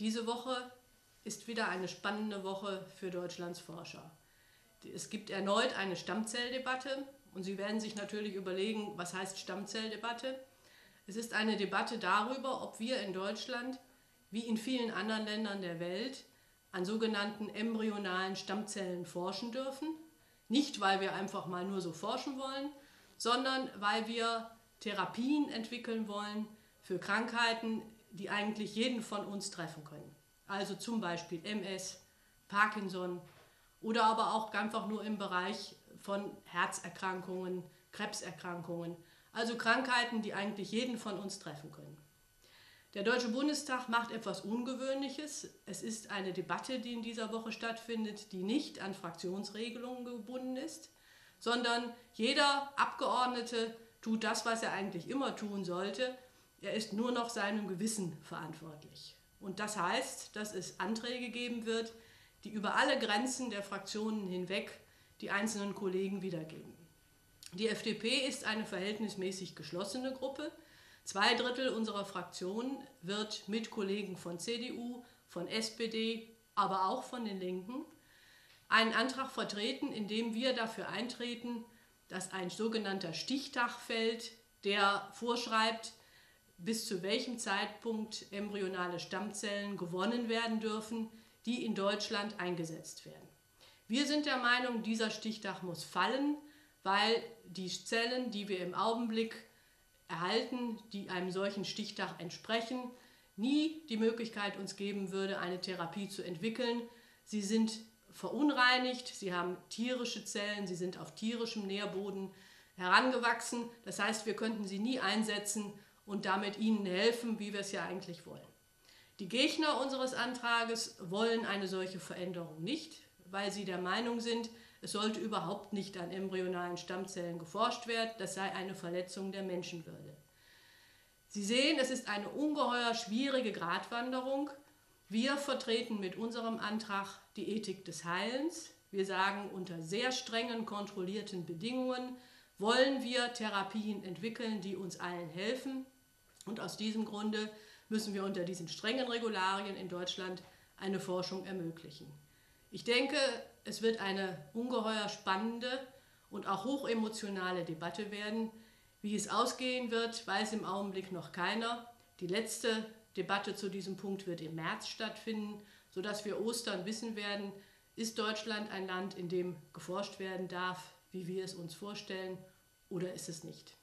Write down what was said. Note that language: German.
Diese Woche ist wieder eine spannende Woche für Deutschlands Forscher. Es gibt erneut eine Stammzelldebatte und Sie werden sich natürlich überlegen, was heißt Stammzelldebatte? Es ist eine Debatte darüber, ob wir in Deutschland, wie in vielen anderen Ländern der Welt, an sogenannten embryonalen Stammzellen forschen dürfen. Nicht, weil wir einfach mal nur so forschen wollen, sondern weil wir Therapien entwickeln wollen für Krankheiten, die eigentlich jeden von uns treffen können. Also zum Beispiel MS, Parkinson oder aber auch einfach nur im Bereich von Herzerkrankungen, Krebserkrankungen. Also Krankheiten, die eigentlich jeden von uns treffen können. Der Deutsche Bundestag macht etwas Ungewöhnliches. Es ist eine Debatte, die in dieser Woche stattfindet, die nicht an Fraktionsregelungen gebunden ist, sondern jeder Abgeordnete tut das, was er eigentlich immer tun sollte, er ist nur noch seinem Gewissen verantwortlich. Und das heißt, dass es Anträge geben wird, die über alle Grenzen der Fraktionen hinweg die einzelnen Kollegen wiedergeben. Die FDP ist eine verhältnismäßig geschlossene Gruppe. Zwei Drittel unserer Fraktion wird mit Kollegen von CDU, von SPD, aber auch von den Linken einen Antrag vertreten, in dem wir dafür eintreten, dass ein sogenannter Stichtag fällt, der vorschreibt, bis zu welchem Zeitpunkt embryonale Stammzellen gewonnen werden dürfen, die in Deutschland eingesetzt werden. Wir sind der Meinung, dieser Stichtag muss fallen, weil die Zellen, die wir im Augenblick erhalten, die einem solchen Stichtag entsprechen, nie die Möglichkeit uns geben würde, eine Therapie zu entwickeln. Sie sind verunreinigt, sie haben tierische Zellen, sie sind auf tierischem Nährboden herangewachsen. Das heißt, wir könnten sie nie einsetzen, und damit ihnen helfen, wie wir es ja eigentlich wollen. Die Gegner unseres Antrages wollen eine solche Veränderung nicht, weil sie der Meinung sind, es sollte überhaupt nicht an embryonalen Stammzellen geforscht werden, das sei eine Verletzung der Menschenwürde. Sie sehen, es ist eine ungeheuer schwierige Gratwanderung. Wir vertreten mit unserem Antrag die Ethik des Heilens. Wir sagen, unter sehr strengen, kontrollierten Bedingungen wollen wir Therapien entwickeln, die uns allen helfen. Und aus diesem Grunde müssen wir unter diesen strengen Regularien in Deutschland eine Forschung ermöglichen. Ich denke, es wird eine ungeheuer spannende und auch hochemotionale Debatte werden. Wie es ausgehen wird, weiß im Augenblick noch keiner. Die letzte Debatte zu diesem Punkt wird im März stattfinden, sodass wir Ostern wissen werden, ist Deutschland ein Land, in dem geforscht werden darf, wie wir es uns vorstellen, oder ist es nicht?